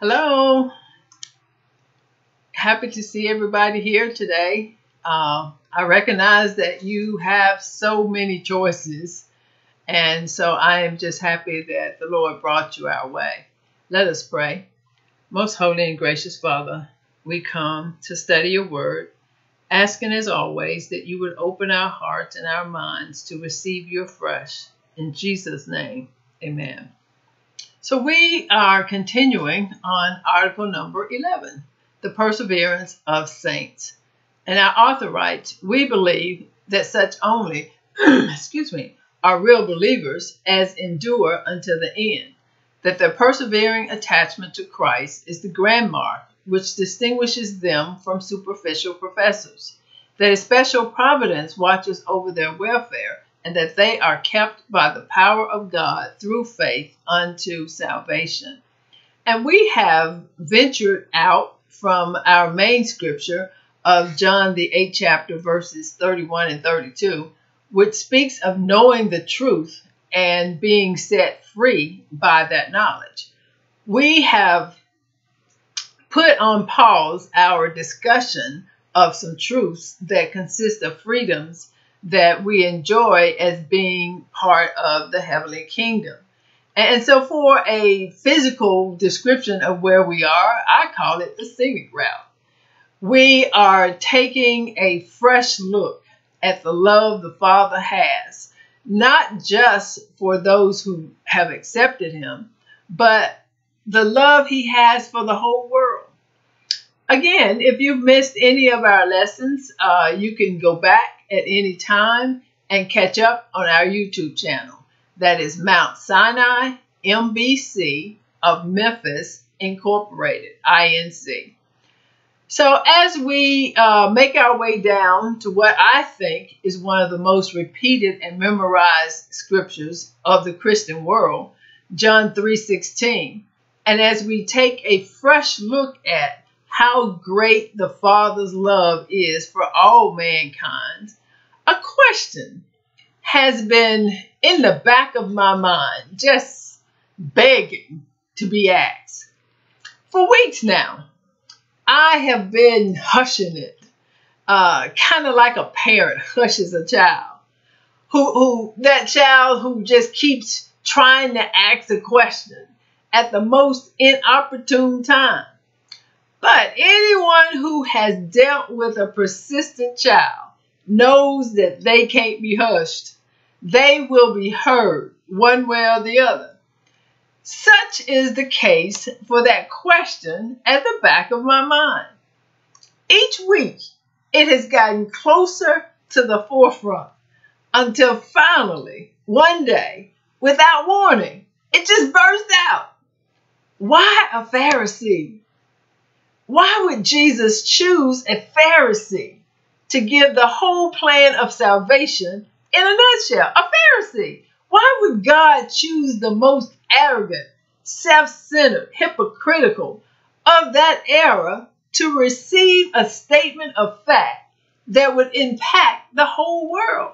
Hello. Happy to see everybody here today. Uh, I recognize that you have so many choices, and so I am just happy that the Lord brought you our way. Let us pray. Most holy and gracious Father, we come to study your word, asking as always that you would open our hearts and our minds to receive your fresh. In Jesus' name, amen. So we are continuing on article number 11, the perseverance of saints. And our author writes, we believe that such only, excuse me, are real believers as endure until the end, that their persevering attachment to Christ is the grand mark which distinguishes them from superficial professors, that a special providence watches over their welfare and that they are kept by the power of God through faith unto salvation. And we have ventured out from our main scripture of John, the 8th chapter, verses 31 and 32, which speaks of knowing the truth and being set free by that knowledge. We have put on pause our discussion of some truths that consist of freedoms that we enjoy as being part of the heavenly kingdom. And so, for a physical description of where we are, I call it the scenic route. We are taking a fresh look at the love the Father has, not just for those who have accepted Him, but the love He has for the whole world. Again, if you've missed any of our lessons, uh, you can go back at any time and catch up on our YouTube channel. That is Mount Sinai MBC of Memphis Incorporated, INC. So, as we uh, make our way down to what I think is one of the most repeated and memorized scriptures of the Christian world, John 3:16, and as we take a fresh look at how great the Father's love is for all mankind, a question has been in the back of my mind, just begging to be asked. For weeks now, I have been hushing it, uh, kind of like a parent hushes a child. Who, who that child who just keeps trying to ask a question at the most inopportune time. But anyone who has dealt with a persistent child knows that they can't be hushed. They will be heard one way or the other. Such is the case for that question at the back of my mind. Each week, it has gotten closer to the forefront until finally, one day, without warning, it just burst out. Why a Pharisee? Why would Jesus choose a Pharisee to give the whole plan of salvation in a nutshell. A Pharisee. Why would God choose the most arrogant, self centered, hypocritical of that era to receive a statement of fact that would impact the whole world?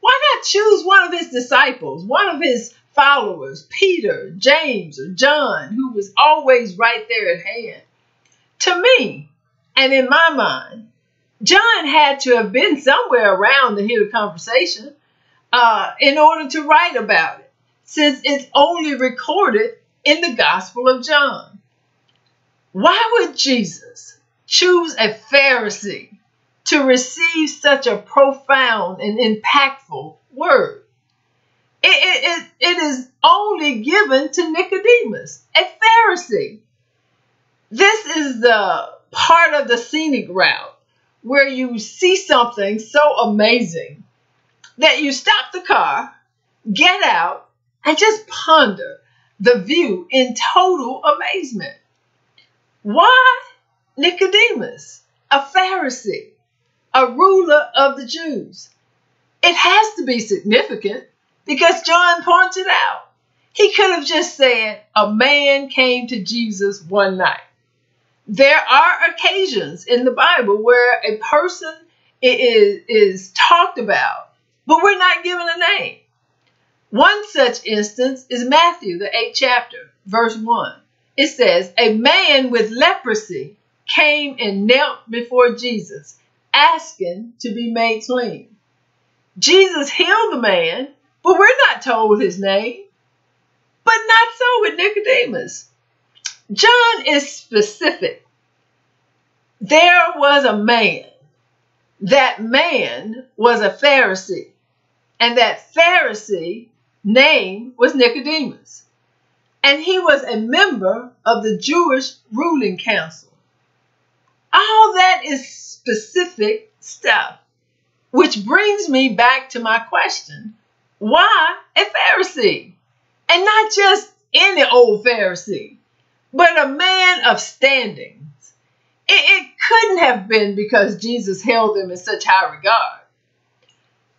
Why not choose one of his disciples, one of his followers, Peter, James, or John, who was always right there at hand? To me, and in my mind, John had to have been somewhere around to hear the conversation uh, in order to write about it, since it's only recorded in the Gospel of John. Why would Jesus choose a Pharisee to receive such a profound and impactful word? It, it, it, it is only given to Nicodemus, a Pharisee. This is the part of the scenic route where you see something so amazing that you stop the car, get out, and just ponder the view in total amazement. Why Nicodemus, a Pharisee, a ruler of the Jews? It has to be significant because John pointed out. He could have just said, A man came to Jesus one night there are occasions in the Bible where a person is, is talked about, but we're not given a name. One such instance is Matthew, the eighth chapter, verse 1. it says, A man with leprosy came and knelt before Jesus, asking to be made clean. Jesus healed the man, but we're not told his name. But not so with Nicodemus. John is specific. There was a man. That man was a Pharisee. And that Pharisee name was Nicodemus. And he was a member of the Jewish ruling council. All that is specific stuff. Which brings me back to my question why a Pharisee? And not just any old Pharisee, but a man of standings. It, it couldn't have been because Jesus held them in such high regard.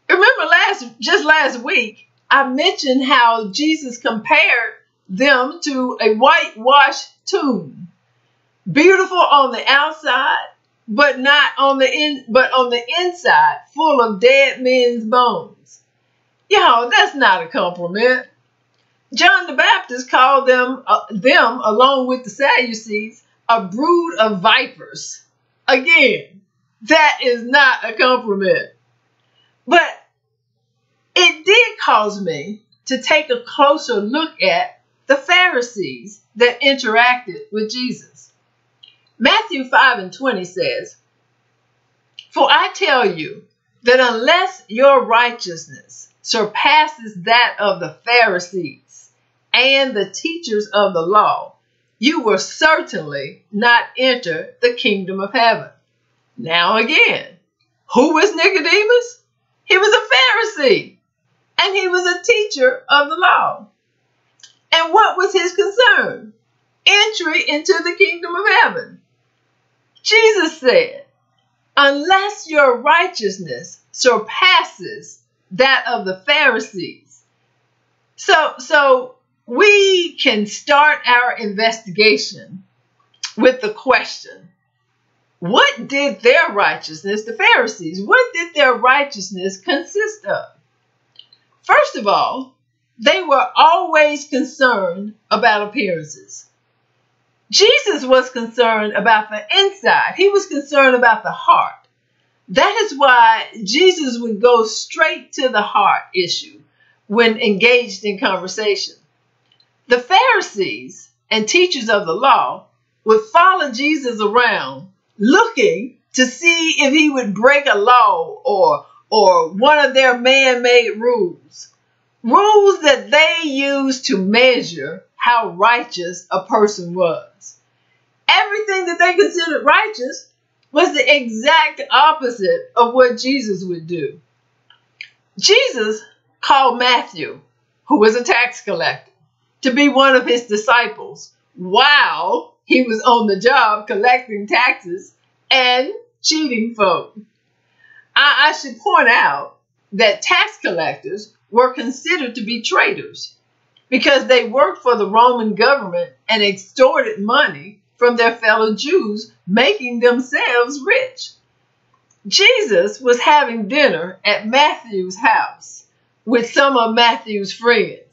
Remember last just last week, I mentioned how Jesus compared them to a whitewashed tomb. Beautiful on the outside, but not on the in but on the inside, full of dead men's bones. Yo, that's not a compliment. John the Baptist called them uh, them along with the Sadducees a brood of vipers. Again, that is not a compliment. But it did cause me to take a closer look at the Pharisees that interacted with Jesus. Matthew 5 and 20 says, For I tell you that unless your righteousness surpasses that of the Pharisees and the teachers of the law, you will certainly not enter the kingdom of heaven. Now again, who was Nicodemus? He was a Pharisee and he was a teacher of the law. And what was his concern? Entry into the kingdom of heaven. Jesus said, unless your righteousness surpasses that of the Pharisees. So, so we can start our investigation with the question, what did their righteousness, the Pharisees, what did their righteousness consist of? First of all, they were always concerned about appearances. Jesus was concerned about the inside. He was concerned about the heart. That is why Jesus would go straight to the heart issue when engaged in conversation. The Pharisees and teachers of the law would follow Jesus around looking to see if he would break a law or or one of their man-made rules. Rules that they used to measure how righteous a person was. Everything that they considered righteous was the exact opposite of what Jesus would do. Jesus called Matthew, who was a tax collector, to be one of his disciples while he was on the job collecting taxes and cheating folk. I, I should point out that tax collectors were considered to be traitors because they worked for the Roman government and extorted money from their fellow Jews, making themselves rich. Jesus was having dinner at Matthew's house with some of Matthew's friends,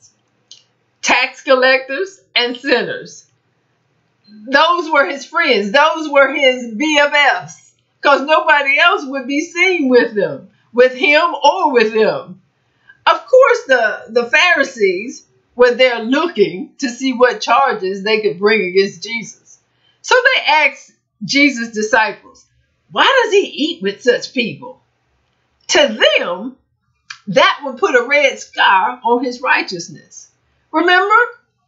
tax collectors and sinners. Those were his friends, those were his BFFs because nobody else would be seen with them, with him or with them. Of course, the, the Pharisees were there looking to see what charges they could bring against Jesus. So they asked Jesus' disciples, Why does he eat with such people? To them, that would put a red scar on his righteousness. Remember,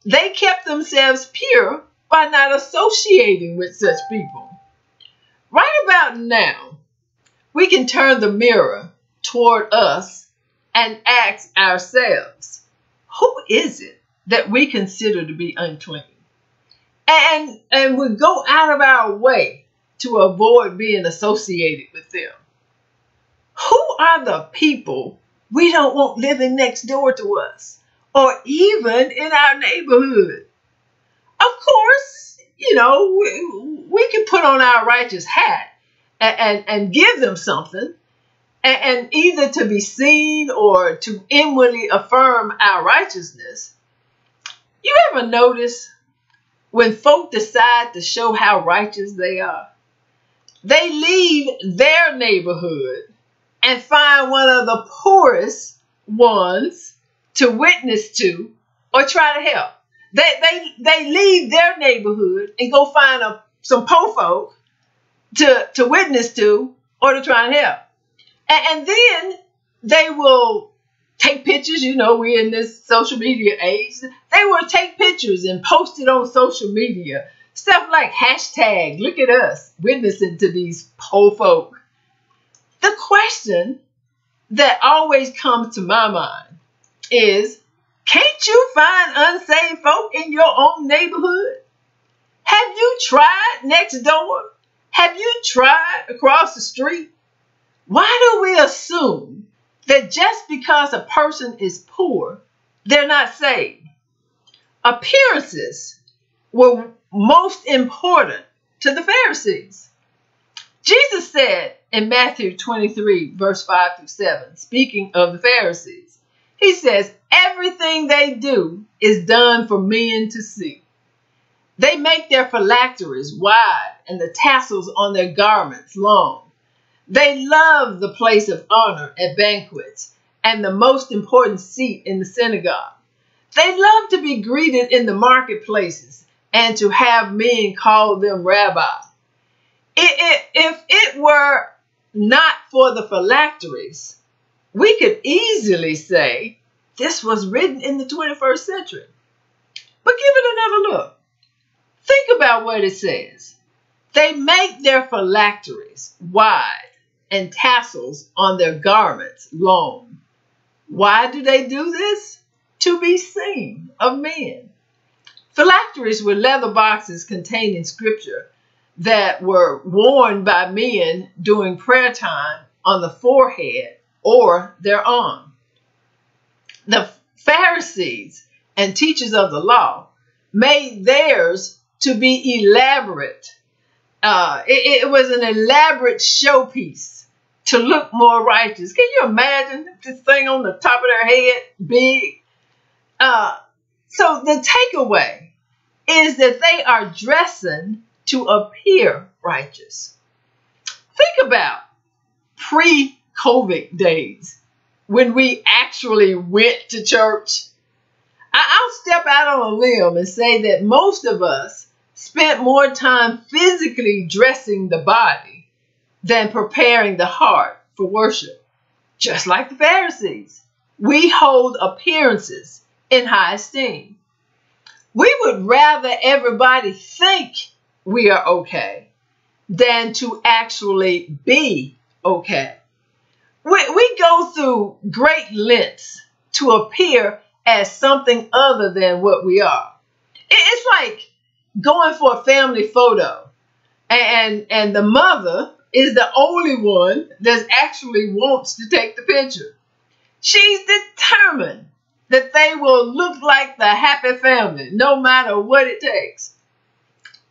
they kept themselves pure by not associating with such people. Right about now, we can turn the mirror toward us and ask ourselves, who is it that we consider to be unclean? And, and we go out of our way to avoid being associated with them. Who are the people we don't want living next door to us or even in our neighborhood? Of course, you know, we, we can put on our righteous hat and, and, and give them something, and, and either to be seen or to inwardly affirm our righteousness. You ever notice when folk decide to show how righteous they are, they leave their neighborhood and find one of the poorest ones to witness to or try to help. They, they, they leave their neighborhood and go find a, some poor folk to, to witness to or to try and help. And, and then they will take pictures. You know, we're in this social media age. They will take pictures and post it on social media. Stuff like hashtag, look at us witnessing to these poor folk. The question that always comes to my mind is can't you find unsaved folk in your own neighborhood? Have you tried next door? Have you tried across the street? Why do we assume that just because a person is poor, they're not saved? Appearances were most important to the Pharisees. Jesus said in Matthew 23, verse 5 through 7, speaking of the Pharisees, he says, Everything they do is done for men to see. They make their phylacteries wide and the tassels on their garments long. They love the place of honor at banquets and the most important seat in the synagogue. They love to be greeted in the marketplaces and to have men call them rabbi. It, it, if it were not for the phylacteries, we could easily say this was written in the 21st century. But give it another look. Think about what it says. They make their phylacteries wide and tassels on their garments long. Why do they do this? To be seen of men. Phylacteries were leather boxes containing scripture that were worn by men during prayer time on the forehead or their arm. The Pharisees and teachers of the law made theirs to be elaborate. Uh, it, it was an elaborate showpiece to look more righteous. Can you imagine this thing on the top of their head, big? Uh, so the takeaway is that they are dressing to appear righteous. Think about pre COVID days when we actually went to church. I'll step out on a limb and say that most of us spent more time physically dressing the body than preparing the heart for worship. Just like the Pharisees, we hold appearances in high esteem. We would rather everybody think we are okay than to actually be okay. We, we go through great lengths to appear as something other than what we are. It's like going for a family photo and and the mother is the only one that actually wants to take the picture. She's determined that they will look like the happy family no matter what it takes.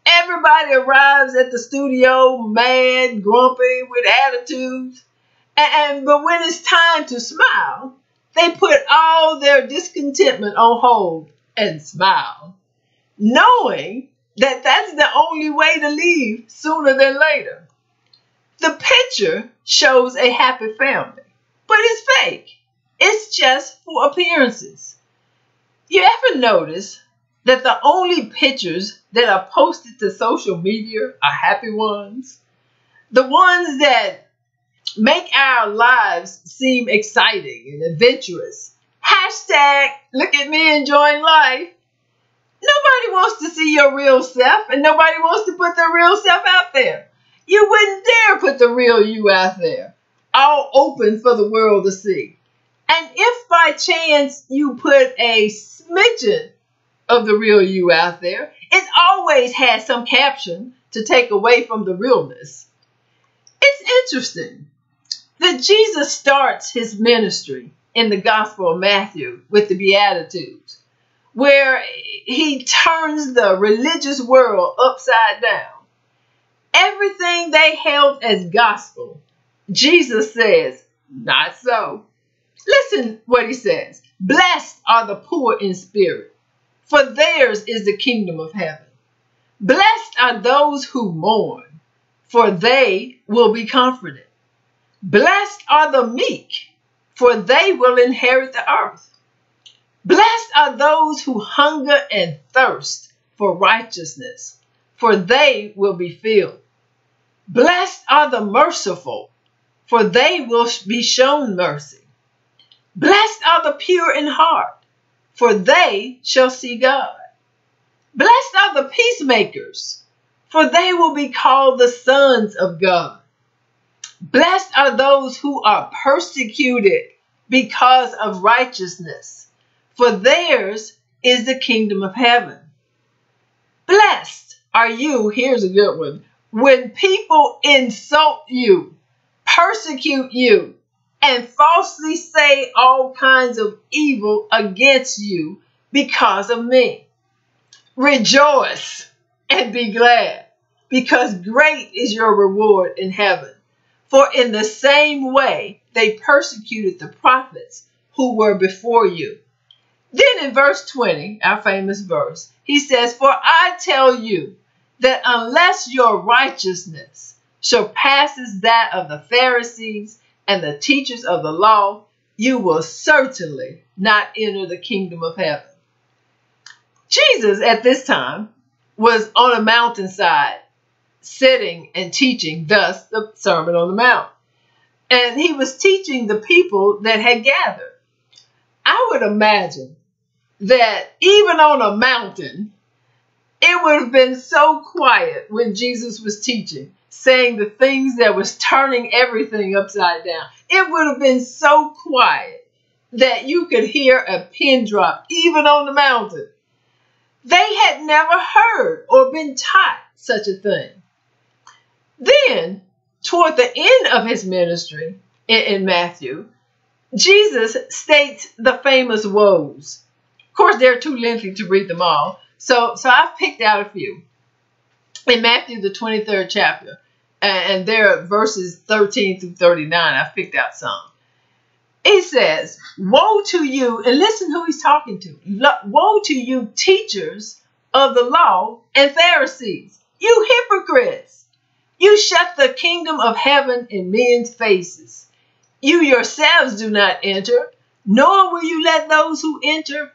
Everybody arrives at the studio mad, grumpy, with attitudes. And, but when it's time to smile, they put all their discontentment on hold and smile, knowing that that's the only way to leave sooner than later. The picture shows a happy family, but it's fake. It's just for appearances. You ever notice that the only pictures that are posted to social media are happy ones? The ones that make our lives seem exciting and adventurous. Hashtag look at me enjoying life. Nobody wants to see your real self, and nobody wants to put their real self out there. You wouldn't dare put the real you out there, all open for the world to see. And if by chance you put a smidgen of the real you out there, it always has some caption to take away from the realness. It's interesting that Jesus starts his ministry in the Gospel of Matthew with the Beatitudes, where he turns the religious world upside down. Everything they held as gospel, Jesus says, not so. Listen what he says. Blessed are the poor in spirit, for theirs is the kingdom of heaven. Blessed are those who mourn, for they will be comforted. Blessed are the meek, for they will inherit the earth. Blessed are those who hunger and thirst for righteousness, for they will be filled. Blessed are the merciful, for they will be shown mercy. Blessed are the pure in heart, for they shall see God. Blessed are the peacemakers, for they will be called the sons of God. Blessed are those who are persecuted because of righteousness, for theirs is the kingdom of heaven. Blessed are you, here's a good one, when people insult you, persecute you, and falsely say all kinds of evil against you because of me. Rejoice and be glad, because great is your reward in heaven. For in the same way they persecuted the prophets who were before you. Then in verse 20, our famous verse, he says, For I tell you that unless your righteousness surpasses that of the Pharisees and the teachers of the law, you will certainly not enter the kingdom of heaven. Jesus at this time was on a mountainside sitting and teaching, thus the Sermon on the Mount. And he was teaching the people that had gathered. I would imagine that even on a mountain, it would have been so quiet when Jesus was teaching saying the things that was turning everything upside down. It would have been so quiet that you could hear a pin drop even on the mountain. They had never heard or been taught such a thing. Then, toward the end of his ministry in, in Matthew, Jesus states the famous woes. Of course, they're too lengthy to read them all, so, so I've picked out a few. In Matthew, the 23rd chapter, and there are verses 13 through 39. I've picked out some. He says, Woe to you, and listen who he's talking to. Woe to you, teachers of the law and Pharisees, you hypocrites! You shut the kingdom of heaven in men's faces. You yourselves do not enter, nor will you let those who enter,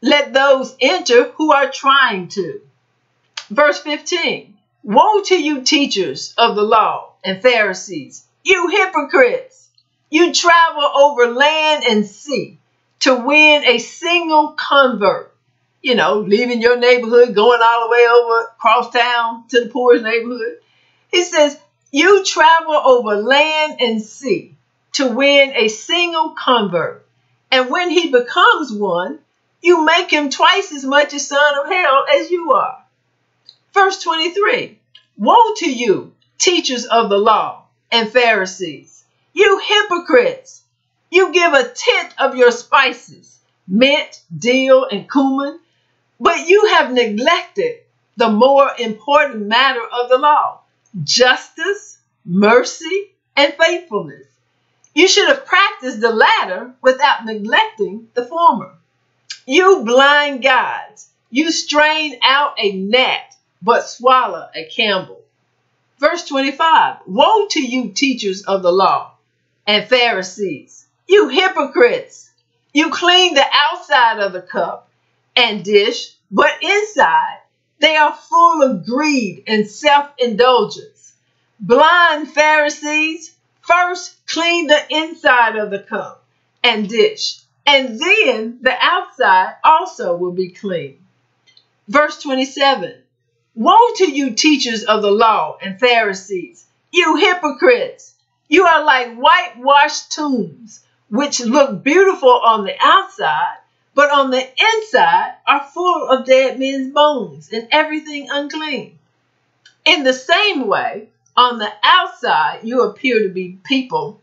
let those enter who are trying to. Verse 15 Woe to you, teachers of the law and Pharisees, you hypocrites! You travel over land and sea to win a single convert. You know, leaving your neighborhood, going all the way over across town to the poorest neighborhood. He says, You travel over land and sea to win a single convert. And when he becomes one, you make him twice as much a son of hell as you are. Verse 23 Woe to you, teachers of the law and Pharisees, you hypocrites! You give a tenth of your spices, mint, dill, and cumin, but you have neglected the more important matter of the law justice, mercy, and faithfulness. You should have practiced the latter without neglecting the former. You blind guides, you strain out a gnat but swallow a camel. Verse 25 Woe to you, teachers of the law and Pharisees, you hypocrites! You clean the outside of the cup and dish, but inside they are full of greed and self indulgence. Blind Pharisees, first clean the inside of the cup and dish, and then the outside also will be clean. Verse 27 Woe to you, teachers of the law and Pharisees, you hypocrites! You are like whitewashed tombs, which look beautiful on the outside, but on the inside are full of dead men's bones and everything unclean. In the same way, on the outside, you appear to be people,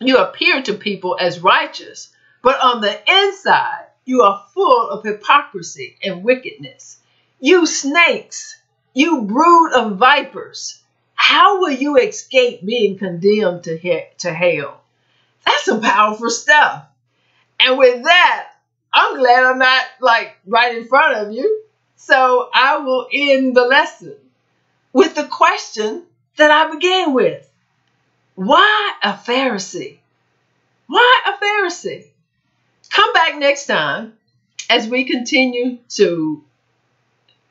you appear to people as righteous, but on the inside, you are full of hypocrisy and wickedness. You snakes, you brood of vipers, how will you escape being condemned to, he- to hell? That's some powerful stuff. And with that, I'm glad I'm not like right in front of you. So I will end the lesson with the question that I began with. Why a Pharisee? Why a Pharisee? Come back next time as we continue to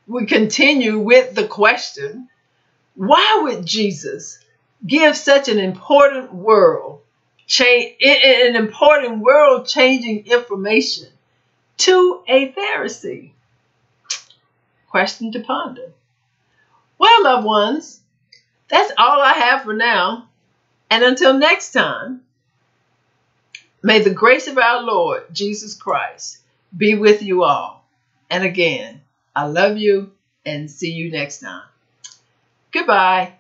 we continue with the question, why would Jesus give such an important world change an important world changing information to a Pharisee? Question to ponder. Well, loved ones, that's all I have for now. And until next time, may the grace of our Lord Jesus Christ be with you all. And again, I love you and see you next time. Goodbye.